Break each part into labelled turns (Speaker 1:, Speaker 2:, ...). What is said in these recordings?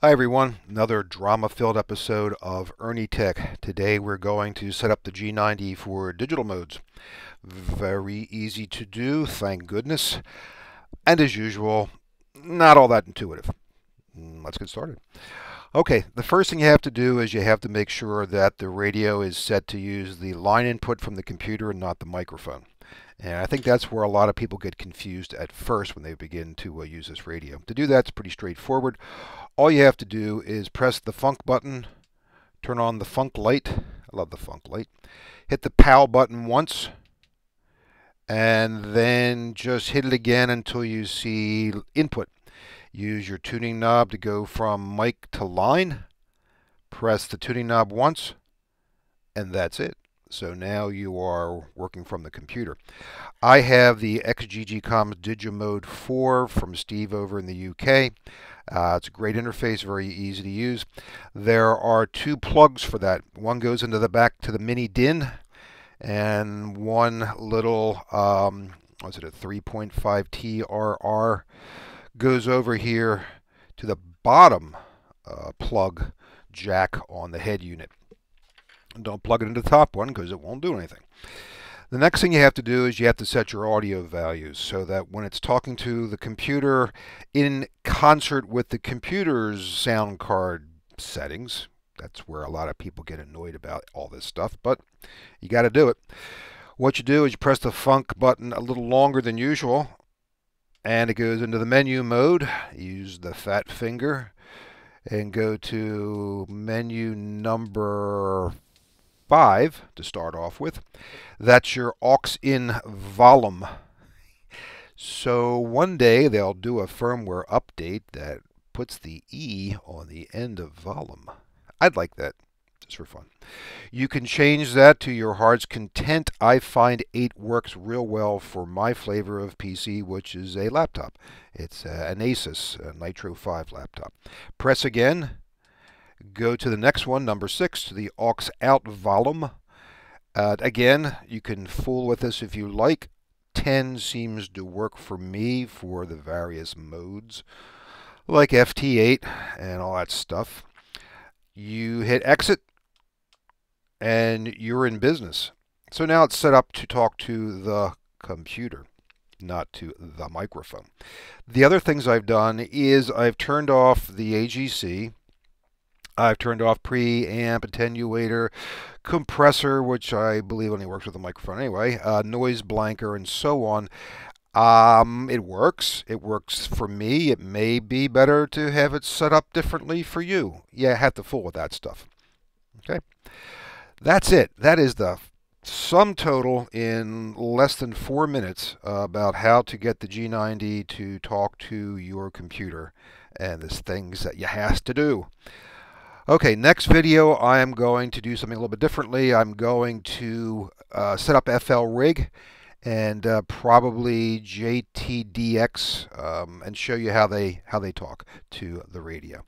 Speaker 1: Hi everyone, another drama-filled episode of Ernie Tech. Today we're going to set up the G90 for digital modes. Very easy to do, thank goodness. And as usual, not all that intuitive. Mm, let's get started. Okay, the first thing you have to do is you have to make sure that the radio is set to use the line input from the computer and not the microphone. And I think that's where a lot of people get confused at first when they begin to uh, use this radio. To do that, it's pretty straightforward. All you have to do is press the funk button, turn on the funk light. I love the funk light. Hit the PAL button once, and then just hit it again until you see input. Use your tuning knob to go from mic to line. Press the tuning knob once, and that's it. So now you are working from the computer. I have the XGG Comms Digimode 4 from Steve over in the UK. Uh, it's a great interface, very easy to use. There are two plugs for that. One goes into the back to the mini DIN, and one little, um, it a 3.5 TRR, goes over here to the bottom uh, plug jack on the head unit. Don't plug it into the top one because it won't do anything. The next thing you have to do is you have to set your audio values so that when it's talking to the computer in concert with the computer's sound card settings, that's where a lot of people get annoyed about all this stuff, but you got to do it. What you do is you press the funk button a little longer than usual and it goes into the menu mode. Use the fat finger and go to menu number 5 to start off with. That's your aux in volume. So one day they'll do a firmware update that puts the E on the end of volume. I'd like that just for fun. You can change that to your heart's content. I find 8 works real well for my flavor of PC, which is a laptop. It's uh, an Acer Nitro 5 laptop. Press again Go to the next one, number six, to the aux out volume. Uh, again, you can fool with this if you like. 10 seems to work for me for the various modes, like FT8 and all that stuff. You hit exit, and you're in business. So now it's set up to talk to the computer, not to the microphone. The other things I've done is I've turned off the AGC, I've turned off preamp, attenuator, compressor, which I believe only works with a microphone anyway, uh, noise blanker, and so on. Um, it works. It works for me. It may be better to have it set up differently for you. Yeah, have to fool with that stuff. Okay. That's it. That is the sum total in less than four minutes about how to get the G90 to talk to your computer and the things that you have to do. Okay, next video I am going to do something a little bit differently. I'm going to uh, set up FL Rig and uh, probably JTDX um, and show you how they how they talk to the radio.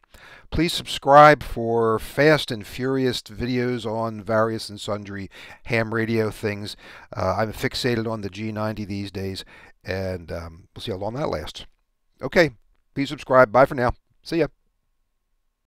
Speaker 1: Please subscribe for fast and furious videos on various and sundry ham radio things. Uh, I'm fixated on the G90 these days, and um, we'll see how long that lasts. Okay, please subscribe. Bye for now. See ya.